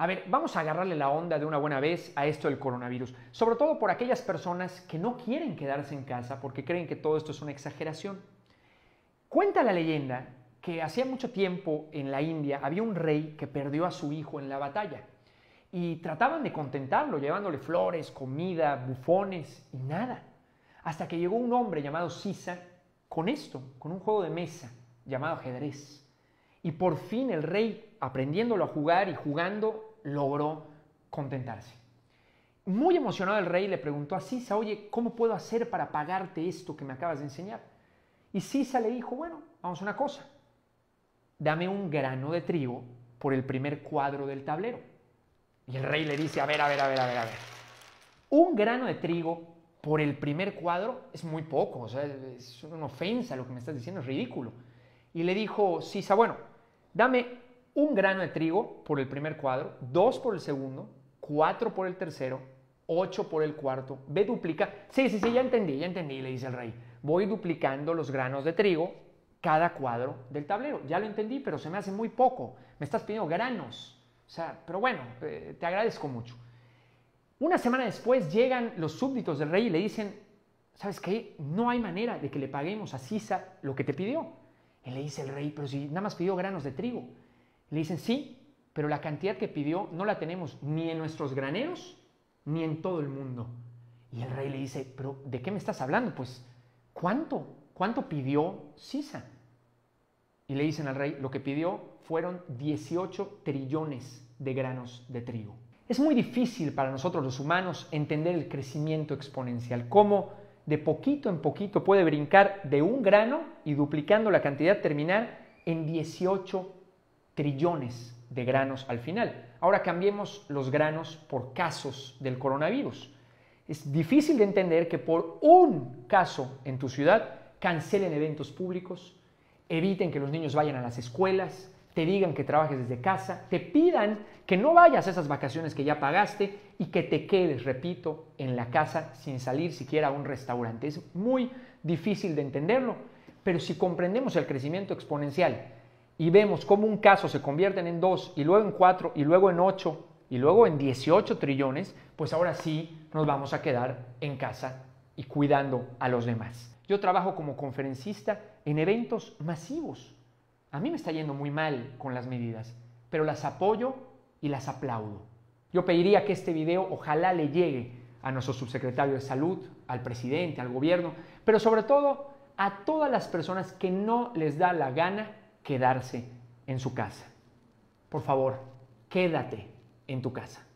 A ver, vamos a agarrarle la onda de una buena vez a esto del coronavirus, sobre todo por aquellas personas que no quieren quedarse en casa porque creen que todo esto es una exageración. Cuenta la leyenda que hacía mucho tiempo en la India había un rey que perdió a su hijo en la batalla y trataban de contentarlo llevándole flores, comida, bufones y nada. Hasta que llegó un hombre llamado Sisa con esto, con un juego de mesa llamado ajedrez. Y por fin el rey, aprendiéndolo a jugar y jugando, logró contentarse. Muy emocionado el rey le preguntó a Sisa, oye, ¿cómo puedo hacer para pagarte esto que me acabas de enseñar? Y Sisa le dijo, bueno, vamos a una cosa, dame un grano de trigo por el primer cuadro del tablero. Y el rey le dice, a ver, a ver, a ver, a ver, a ver. Un grano de trigo por el primer cuadro es muy poco, o sea, es una ofensa lo que me estás diciendo, es ridículo. Y le dijo Sisa, bueno, dame un grano de trigo por el primer cuadro, dos por el segundo, cuatro por el tercero, ocho por el cuarto, ve duplica. Sí, sí, sí, ya entendí, ya entendí, le dice el rey. Voy duplicando los granos de trigo cada cuadro del tablero. Ya lo entendí, pero se me hace muy poco. Me estás pidiendo granos. O sea, pero bueno, eh, te agradezco mucho. Una semana después llegan los súbditos del rey y le dicen, ¿sabes qué? No hay manera de que le paguemos a Sisa lo que te pidió. Y le dice el rey, pero si nada más pidió granos de trigo. Le dicen, sí, pero la cantidad que pidió no la tenemos ni en nuestros graneros ni en todo el mundo. Y el rey le dice, pero ¿de qué me estás hablando? Pues, ¿cuánto? ¿Cuánto pidió Sisa? Y le dicen al rey, lo que pidió fueron 18 trillones de granos de trigo. Es muy difícil para nosotros los humanos entender el crecimiento exponencial, cómo de poquito en poquito puede brincar de un grano y duplicando la cantidad terminar en 18 trillones de granos al final. Ahora cambiemos los granos por casos del coronavirus. Es difícil de entender que por un caso en tu ciudad cancelen eventos públicos, eviten que los niños vayan a las escuelas, te digan que trabajes desde casa, te pidan que no vayas a esas vacaciones que ya pagaste y que te quedes, repito, en la casa sin salir siquiera a un restaurante. Es muy difícil de entenderlo, pero si comprendemos el crecimiento exponencial y vemos cómo un caso se convierte en dos y luego en cuatro y luego en ocho y luego en 18 trillones, pues ahora sí nos vamos a quedar en casa y cuidando a los demás. Yo trabajo como conferencista en eventos masivos. A mí me está yendo muy mal con las medidas, pero las apoyo y las aplaudo. Yo pediría que este video ojalá le llegue a nuestro subsecretario de salud, al presidente, al gobierno, pero sobre todo a todas las personas que no les da la gana quedarse en su casa. Por favor, quédate en tu casa.